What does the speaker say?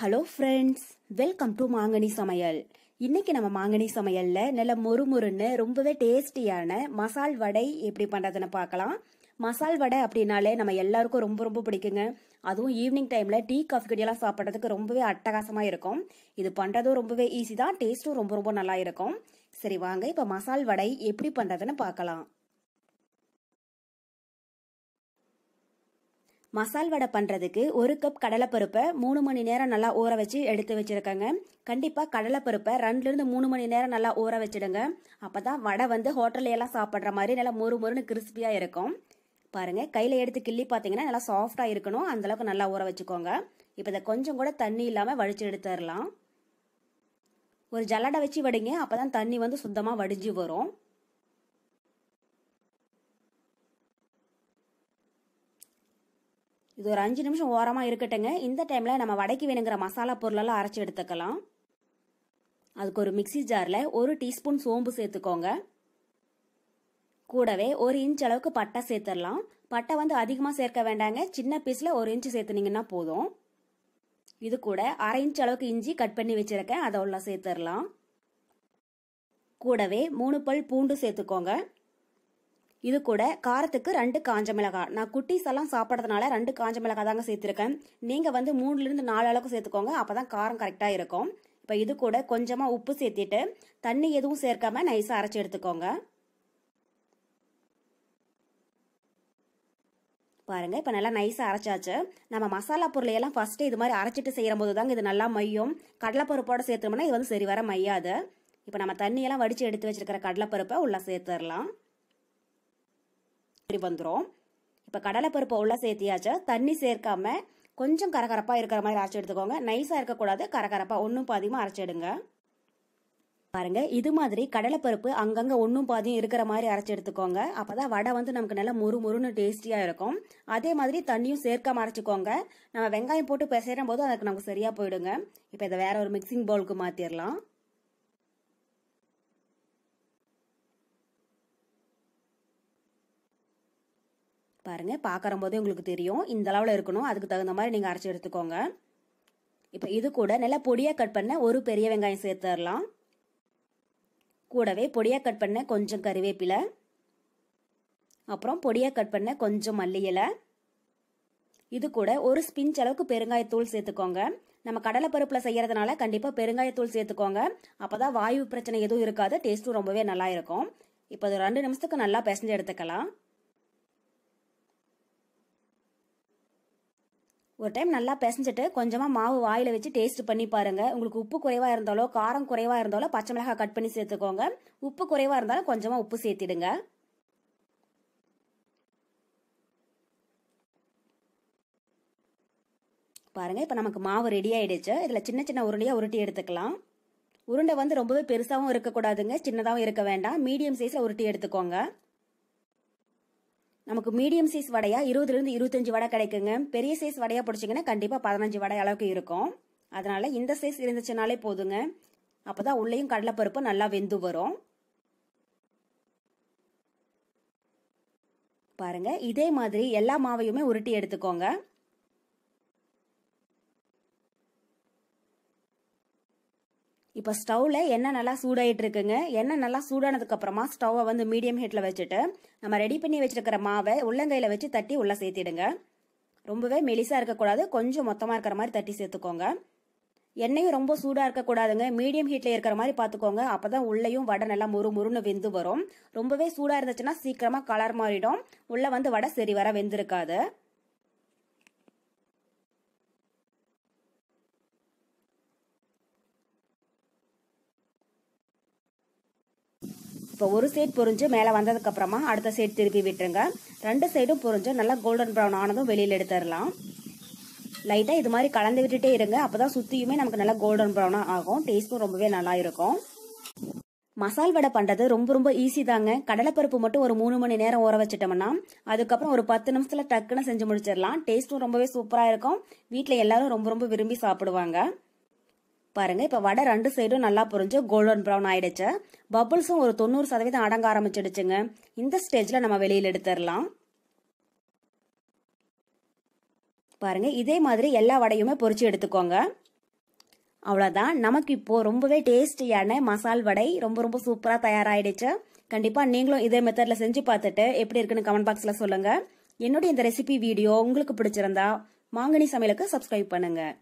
Hello friends welcome to மாங்கனி சமையல் இன்னைக்கு நம்ம மாங்கனி சமையல்ல நல்ல மொறுமொறுன்னு ரொம்பவே டேஸ்டியான மசால் வடை எப்படி பண்றதுன்னு பார்க்கலாம். மசால் வடை அப்படின்னாலே நம்ம எல்லாருக்கும் ரொம்ப ரொம்ப பிடிக்குங்க. அதுவும் ஈவினிங் டைம்ல டீ காஃபி கடியெல்லாம் சாப்பிட்றதுக்கு ரொம்பவே அட்டகாசமா இருக்கும். இது பண்றதும் ரொம்பவே ஈஸி தான் டேஸ்ட்டும் ரொம்ப ரொம்ப நல்லா இருக்கும். சரி வாங்க இப்ப மசால் வடை எப்படி பண்றதுன்னு பார்க்கலாம். மசால் வடை பண்ணுறதுக்கு ஒரு கப் கடலைப்பருப்பை மூணு மணி நேரம் நல்லா ஊற வச்சு எடுத்து வச்சுருக்கேங்க. கண்டிப்பாக கடலைப்பருப்பை ரெண்டுலேருந்து மூணு மணி நேரம் நல்லா ஊற வச்சுடுங்க. அப்போ தான் வடை வந்து ஹோட்டல்ல எல்லாம் சாப்பிட்ற மாதிரி நல்லா மொறு மொறுன்னு கிறிஸ்பியாக இருக்கும். பாருங்கள் கையில் எடுத்து கிள்ளி பார்த்தீங்கன்னா நல்லா சாஃப்டாக இருக்கணும். அந்தளவுக்கு நல்லா ஊற வச்சுக்கோங்க. இப்போ இதை கொஞ்சம் கூட தண்ணி இல்லாமல் வடிச்சு எடுத்துடலாம். ஒரு ஜல்லடை வச்சு வடிங்க அப்போ தான் தண்ணி வந்து சுத்தமாக வடிஞ்சு வரும். இது ஒரு அஞ்சு நிமிஷம் ஓரமாக இருக்கட்டுங்க. இந்த டைமில் நம்ம வடைக்கு வேணுங்கிற மசாலா பொருளெல்லாம் அரைச்சி எடுத்துக்கலாம். அதுக்கு ஒரு மிக்சி ஜாரில் ஒரு டீஸ்பூன் சோம்பு சேர்த்துக்கோங்க. கூடவே ஒரு இன்ச் அளவுக்கு பட்டை சேர்த்துடலாம். பட்டை வந்து அதிகமாக சேர்க்க வேண்டாங்க. சின்ன பீஸில் ஒரு இன்ச்சு சேர்த்துனீங்கன்னா போதும். இது கூட அரை இன்ச் அளவுக்கு இஞ்சி கட் பண்ணி வச்சுருக்கேன். அதை உள்ள சேர்த்துடலாம். கூடவே மூணு பல் பூண்டு சேர்த்துக்கோங்க. இது கூட காரத்துக்கு ரெண்டு காஞ்ச மிளகாய் நான் குட்டீஸ் எல்லாம் சாப்பிட்றதுனால ரெண்டு காஞ்ச மிளகாய் தாங்க சேர்த்துருக்கேன். நீங்கள் வந்து மூணுலேருந்து நாலு அளவுக்கு சேர்த்துக்கோங்க. அப்போ தான் காரம் கரெக்டாக இருக்கும். இப்போ இது கூட கொஞ்சமாக உப்பு சேர்த்திட்டு தண்ணி எதுவும் சேர்க்காம நைஸாக அரைச்சி எடுத்துக்கோங்க. பாருங்க இப்போ நல்லா நைஸாக அரைச்சாச்சு. நம்ம மசாலா பொருளையெல்லாம் ஃபஸ்ட்டு இது மாதிரி அரைச்சிட்டு செய்கிற போது தாங்க இது நல்லா மையும். கடலைப்பருப்போட சேர்த்தோம்னா இது வந்து சரி வர மையாது. இப்போ நம்ம தண்ணியெல்லாம் வடித்து எடுத்து வச்சிருக்கிற கடலைப்பருப்பை உள்ளே சேர்த்துடலாம். இப்படி வந்துடும் இப்போ கடலைப்பருப்பு உள்ள சேர்த்தியாச்சு. தண்ணி சேர்க்காம கொஞ்சம் கரகரப்பாக இருக்கிற மாதிரி அரைச்சி எடுத்துக்கோங்க. நைஸாக இருக்கக்கூடாது. கரகரப்பாக ஒன்றும் பாதியமாக அரைச்சிடுங்க பாருங்க இது மாதிரி கடலைப்பருப்பு அங்கங்கே ஒன்றும் பாதியும் இருக்கிற மாதிரி அரைச்சி எடுத்துக்கோங்க. அப்போ தான் வடை வந்து நமக்கு நல்லா முறு முறுன்னு டேஸ்டியாக இருக்கும். அதே மாதிரி தண்ணியும் சேர்க்காம அரைச்சிக்கோங்க. நம்ம வெங்காயம் போட்டு பிசைறும் போது அதுக்கு நமக்கு சரியாக போயிடுங்க. இப்போ இதை வேற ஒரு மிக்சிங் பவுலுக்கு மாற்றிடலாம் பாருங்க. பார்க்குற போதே உங்களுக்கு தெரியும். இந்த அளவில் இருக்கணும். அதுக்கு தகுந்த மாதிரி நீங்கள் அரைச்சி எடுத்துக்கோங்க. இப்போ இது கூட நல்லா பொடியாக கட் பண்ண ஒரு பெரிய வெங்காயம் சேர்த்துடலாம் கூடவே பொடியாக கட் பண்ண கொஞ்சம் கருவேப்பிலை அப்புறம் பொடியாக கட் பண்ண கொஞ்சம் மல்லி இலை. இது கூட ஒரு ஸ்பிஞ்ச் அளவுக்கு பெருங்காயத்தூள் சேர்த்துக்கோங்க. நம்ம கடலைப்பருப்பில் செய்கிறதுனால கண்டிப்பாக பெருங்காயத்தூள் சேர்த்துக்கோங்க. அப்போ தான் வாயு பிரச்சனை எதுவும் இருக்காது. டேஸ்ட்டும் ரொம்பவே நல்லா இருக்கும். இப்போ அது ரெண்டு நிமிஷத்துக்கு நல்லா பிசைஞ்சு எடுத்துக்கலாம். ஒரு டைம் நல்லா பிசைஞ்சிட்டு கொஞ்சமாக மாவு வாயில் வச்சு டேஸ்ட் பண்ணி பாருங்க. உங்களுக்கு உப்பு குறைவாக இருந்தாலோ காரம் குறைவாக இருந்தாலோ பச்சை மிளகாய் கட் பண்ணி சேர்த்துக்கோங்க. உப்பு குறைவாக இருந்தாலும் கொஞ்சமாக உப்பு சேர்த்திடுங்க. பாருங்க இப்போ நமக்கு மாவு ரெடி ஆயிடுச்சு. இதில் சின்ன சின்ன உருண்டையாக உருட்டி எடுத்துக்கலாம். உருண்டை வந்து ரொம்பவே பெருசாகவும் இருக்கக்கூடாதுங்க சின்னதாகவும் இருக்க வேண்டாம். மீடியம் சைஸில் உருட்டி எடுத்துக்கோங்க. நமக்கு மீடியம் சைஸ் வடையா இருபதுலேருந்து இருபத்தஞ்சு வடை கிடைக்குங்க. பெரிய சைஸ் வடையா பிடிச்சிங்கன்னா கண்டிப்பாக பதினஞ்சு வடை அளவுக்கு இருக்கும். அதனால இந்த சைஸ் இருந்துச்சுனாலே போதுங்க. அப்போதான் உள்ளேயும் கடலைப்பருப்பு நல்லா வெந்து வரும். பாருங்க இதே மாதிரி எல்லா மாவையுமே உருட்டி எடுத்துக்கோங்க. இப்போ ஸ்டவ்வில் எண்ணெய் நல்லா சூடாயிட்டு இருக்குங்க. எண்ணெய் நல்லா சூடானதுக்கு அப்புறமா ஸ்டவ்வை வந்து மீடியம் ஹீட்டில் வச்சுட்டு நம்ம ரெடி பண்ணி வச்சிருக்கிற மாவை உள்ளங்கையில் வச்சு தட்டி உள்ளே சேர்த்திடுங்க. ரொம்பவே மெலிசாக இருக்கக்கூடாது. கொஞ்சம் மொத்தமாக இருக்கிற மாதிரி தட்டி சேர்த்துக்கோங்க. எண்ணெயும் ரொம்ப சூடாக இருக்கக்கூடாதுங்க. மீடியம் ஹீட்டில் இருக்கிற மாதிரி பார்த்துக்கோங்க. அப்போ தான் உள்ளேயும் வடை நல்லா முறு முறுன்னு வெந்து வரும். ரொம்பவே சூடாக இருந்துச்சுன்னா சீக்கிரமாக கலர் மாறிடும். உள்ளே வந்து வடை சரி வர வெந்திருக்காது. இப்போ ஒரு சைட் பொரிஞ்சு மேலே வந்ததுக்கு அப்புறமா அடுத்த சைடு திருப்பி விட்டுருங்க. ரெண்டு சைடும் பொரிஞ்சு நல்லா கோல்டன் ப்ரௌன் ஆனதும் வெளியில் எடுத்துடலாம். லைட்டாக இது மாதிரி கலந்து விட்டுட்டே இருங்க. அப்போ தான் சுற்றியுமே நமக்கு நல்லா கோல்டன் ப்ரௌனாக ஆகும். டேஸ்ட்டும் ரொம்பவே நல்லா இருக்கும். மசால் வடை பண்ணுறது ரொம்ப ரொம்ப ஈஸி தாங்க. கடலைப்பருப்பு மட்டும் ஒரு மூணு மணி நேரம் ஊற வச்சுட்டோம்னா அதுக்கப்புறம் ஒரு பத்து நிமிஷத்தில் டக்குன்னு செஞ்சு முடிச்சிடலாம். டேஸ்ட்டும் ரொம்பவே சூப்பராக இருக்கும். வீட்டில் எல்லாரும் ரொம்ப ரொம்ப விரும்பி சாப்பிடுவாங்க. பாருங்க இப்போ வடை ரெண்டு சைடும் நல்லா புரிஞ்சு கோல்டன் ப்ரௌன் ஆயிடுச்சு. பபுள்ஸும் ஒரு தொண்ணூறு சதவீதம் அடங்க ஆரம்பிச்சிடுச்சுங்க. இந்த ஸ்டேஜில் நம்ம வெளியில் எடுத்துடலாம். பாருங்க இதே மாதிரி எல்லா வடையுமே பொறிச்சு எடுத்துக்கோங்க. அவ்வளோதான் நமக்கு இப்போ ரொம்பவே டேஸ்டியான மசால் வடை ரொம்ப ரொம்ப சூப்பராக தயாராகிடுச்சு கண்டிப்பாக நீங்களும் இதே மெத்தடில் செஞ்சு பார்த்துட்டு எப்படி இருக்குன்னு கமெண்ட் பாக்ஸில் சொல்லுங்கள் என்னுடைய இந்த ரெசிபி வீடியோ உங்களுக்கு பிடிச்சிருந்தா மாங்கனி சமையலுக்கு சப்ஸ்கிரைப் பண்ணுங்கள்